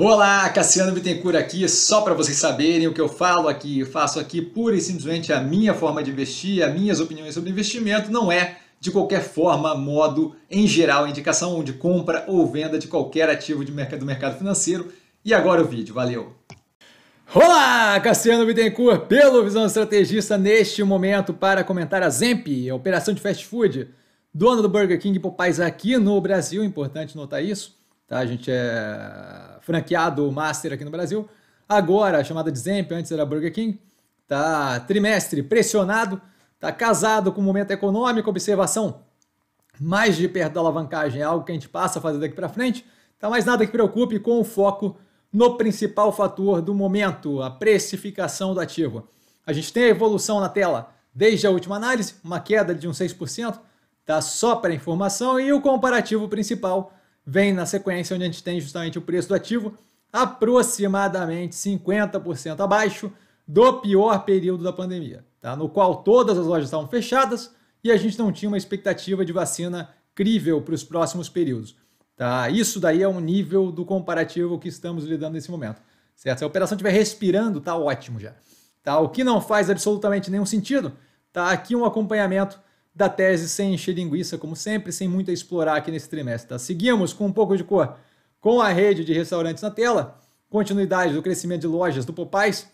Olá, Cassiano Bittencourt aqui, só para vocês saberem o que eu falo aqui, faço aqui pura e simplesmente a minha forma de investir, as minhas opiniões sobre investimento, não é de qualquer forma, modo, em geral, indicação de compra ou venda de qualquer ativo de mercado, do mercado financeiro. E agora o vídeo, valeu! Olá, Cassiano Bittencourt, pelo Visão Estrategista, neste momento para comentar a Zemp, a operação de fast food, dona do Burger King Popeyes aqui no Brasil, importante notar isso, tá? A gente é franqueado Master aqui no Brasil, agora chamada de Zemp, antes era Burger King, tá? Trimestre pressionado, tá casado com o momento econômico, observação. Mais de perto da alavancagem, é algo que a gente passa a fazer daqui para frente, tá? Mais nada que preocupe com o foco no principal fator do momento, a precificação do ativo. A gente tem a evolução na tela. Desde a última análise, uma queda de uns 6%, tá? Só para informação, e o comparativo principal vem na sequência onde a gente tem justamente o preço do ativo aproximadamente 50% abaixo do pior período da pandemia, tá? no qual todas as lojas estavam fechadas e a gente não tinha uma expectativa de vacina crível para os próximos períodos. Tá? Isso daí é um nível do comparativo que estamos lidando nesse momento. Certo? Se a operação estiver respirando, tá ótimo já. Tá? O que não faz absolutamente nenhum sentido, tá aqui um acompanhamento da tese sem encher linguiça, como sempre, sem muito a explorar aqui nesse trimestre. Tá? Seguimos com um pouco de cor com a rede de restaurantes na tela, continuidade do crescimento de lojas do Popeyes,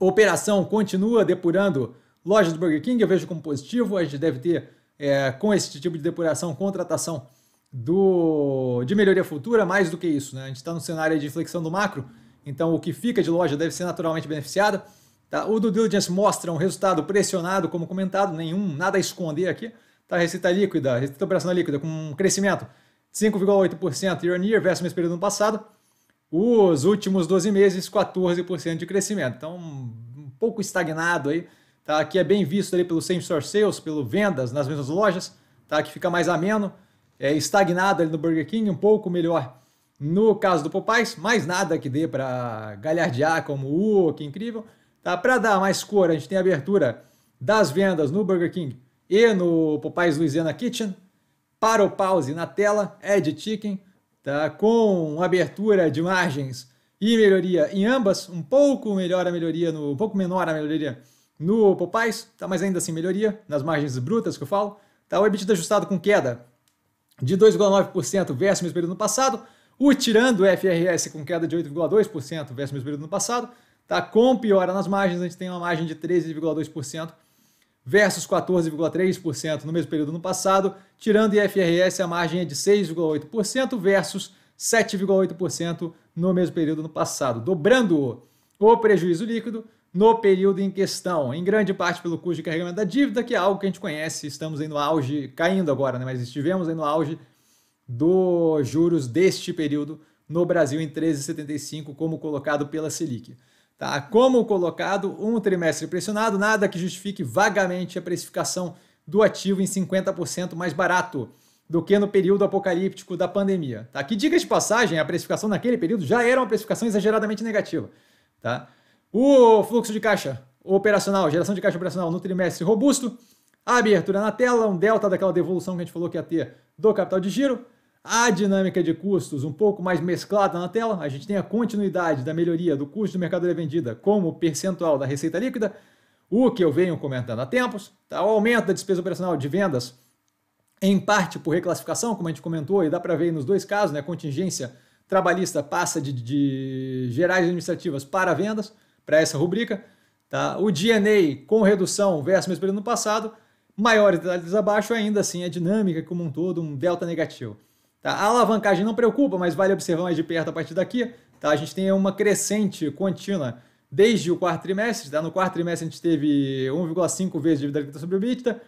operação continua depurando lojas do Burger King, eu vejo como positivo, a gente deve ter, é, com esse tipo de depuração, contratação do, de melhoria futura, mais do que isso. Né? A gente está no cenário de flexão do macro, então o que fica de loja deve ser naturalmente beneficiado. Tá? O due diligence mostra um resultado pressionado, como comentado, nenhum, nada a esconder aqui. Tá? Receita líquida, receita operacional líquida com um crescimento de 5,8% year on year versus o mesmo período no passado. Os últimos 12 meses, 14% de crescimento. Então, um pouco estagnado aí. Tá? Aqui é bem visto ali pelo same store sales, pelo vendas nas mesmas lojas, tá? que fica mais ameno. É estagnado ali no Burger King, um pouco melhor no caso do Popeyes, mais nada que dê para galhardear como, uh, que incrível. Tá? Para dar mais cor, a gente tem a abertura das vendas no Burger King e no Popeyes Louisiana Kitchen. Para o pause na tela, Ed Chicken, tá? com abertura de margens e melhoria em ambas, um pouco melhor a melhoria, no, um pouco menor a melhoria no Popeyes, tá? mas ainda assim melhoria nas margens brutas que eu falo. Tá? O EBITDA ajustado com queda de 2,9% versus o mesmo período no passado, o tirando o FRS com queda de 8,2% versus o mesmo período no passado, Tá? Com piora nas margens, a gente tem uma margem de 13,2% versus 14,3% no mesmo período no passado. Tirando IFRS, a margem é de 6,8% versus 7,8% no mesmo período no passado, dobrando o prejuízo líquido no período em questão, em grande parte pelo custo de carregamento da dívida, que é algo que a gente conhece, estamos aí no auge, caindo agora, né? mas estivemos aí no auge dos juros deste período no Brasil em 13,75, como colocado pela Selic. Tá? Como colocado, um trimestre pressionado, nada que justifique vagamente a precificação do ativo em 50% mais barato do que no período apocalíptico da pandemia. Tá? Que diga de passagem, a precificação naquele período já era uma precificação exageradamente negativa. Tá? O fluxo de caixa operacional, geração de caixa operacional no trimestre robusto, a abertura na tela, um delta daquela devolução que a gente falou que ia ter do capital de giro, a dinâmica de custos um pouco mais mesclada na tela, a gente tem a continuidade da melhoria do custo de mercadoria vendida como percentual da receita líquida, o que eu venho comentando há tempos, tá? o aumento da despesa operacional de vendas, em parte por reclassificação, como a gente comentou, e dá para ver nos dois casos, né? contingência trabalhista passa de, de gerais administrativas para vendas, para essa rubrica, tá? o DNA com redução versus mesmo período no passado, maiores detalhes abaixo, ainda assim a dinâmica como um todo, um delta negativo. Tá? A alavancagem não preocupa, mas vale observar mais de perto a partir daqui. Tá? A gente tem uma crescente contínua desde o quarto trimestre. Tá? No quarto trimestre a gente teve 1,5 vezes dívida líquida sobre o EBITDA,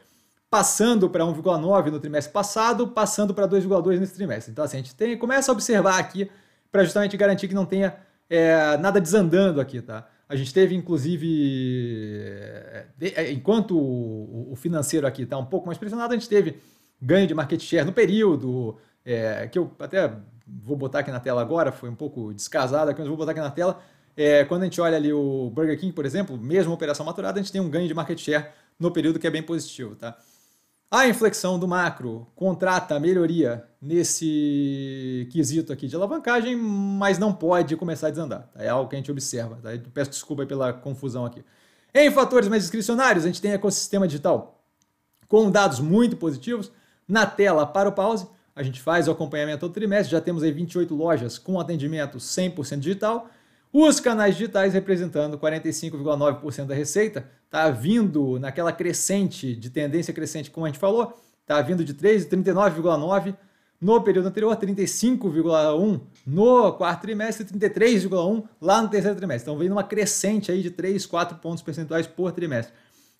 passando para 1,9 no trimestre passado, passando para 2,2 nesse trimestre. Então assim, a gente tem, começa a observar aqui para justamente garantir que não tenha é, nada desandando aqui. Tá? A gente teve, inclusive, é, é, enquanto o financeiro aqui está um pouco mais pressionado, a gente teve ganho de market share no período, é, que eu até vou botar aqui na tela agora, foi um pouco descasado aqui, mas vou botar aqui na tela. É, quando a gente olha ali o Burger King, por exemplo, mesmo operação maturada, a gente tem um ganho de market share no período que é bem positivo. Tá? A inflexão do macro contrata melhoria nesse quesito aqui de alavancagem, mas não pode começar a desandar. Tá? É algo que a gente observa. Tá? Peço desculpa pela confusão aqui. Em fatores mais discricionários, a gente tem ecossistema digital com dados muito positivos. Na tela, para o pause, a gente faz o acompanhamento todo trimestre. Já temos aí 28 lojas com atendimento 100% digital. Os canais digitais representando 45,9% da receita, tá vindo naquela crescente, de tendência crescente, como a gente falou, tá vindo de 39,9% no período anterior, 35,1% no quarto trimestre, 33,1% lá no terceiro trimestre. Então, vem uma crescente aí de 3, 4 pontos percentuais por trimestre.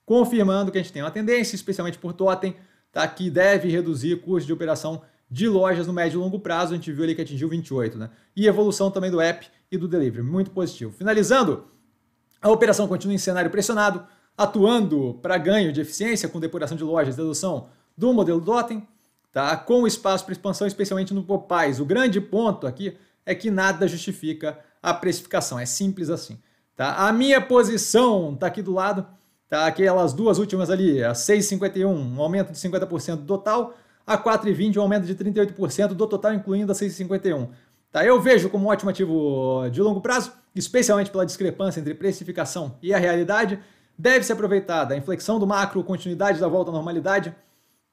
Confirmando que a gente tem uma tendência, especialmente por totem, tá, que deve reduzir o custo de operação de lojas no médio e longo prazo. A gente viu ali que atingiu 28, né? E evolução também do app e do delivery. Muito positivo. Finalizando, a operação continua em cenário pressionado, atuando para ganho de eficiência com depuração de lojas, dedução do modelo Dotem, tá? com espaço para expansão, especialmente no Popais. O grande ponto aqui é que nada justifica a precificação, é simples assim. Tá? A minha posição está aqui do lado, tá? aquelas duas últimas ali, a 6,51, um aumento de 50% do total, a 4,20, um aumento de 38% do total, incluindo a 6,51. Tá? Eu vejo como um ótimo ativo de longo prazo, especialmente pela discrepância entre precificação e a realidade. Deve ser aproveitada a inflexão do macro, continuidade da volta à normalidade,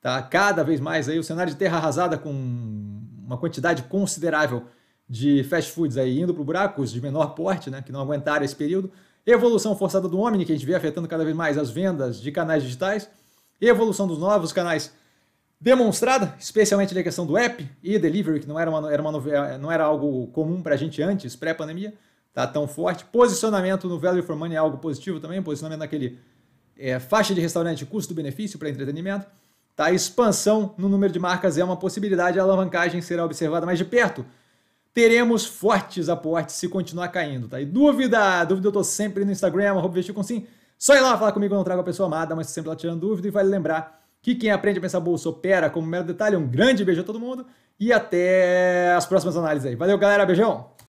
tá? cada vez mais aí o cenário de terra arrasada com uma quantidade considerável de fast foods aí indo para o buraco, os de menor porte, né, que não aguentaram esse período, evolução forçada do Omni, que a gente vê afetando cada vez mais as vendas de canais digitais, evolução dos novos canais demonstrada, especialmente na questão do app e delivery, que não era, uma, era uma, não era algo comum para a gente antes, pré-pandemia, tá tão forte. Posicionamento no value for money é algo positivo também, posicionamento naquele é, faixa de restaurante custo-benefício para entretenimento. Tá? Expansão no número de marcas é uma possibilidade, a alavancagem será observada mais de perto. Teremos fortes aportes se continuar caindo. Tá? E dúvida, dúvida eu estou sempre no Instagram, arroba com sim. Só ir lá falar comigo, eu não trago a pessoa amada, mas sempre lá tirando dúvida e vale lembrar que quem aprende a pensar bolsa opera como mero detalhe. Um grande beijo a todo mundo e até as próximas análises aí. Valeu, galera. Beijão!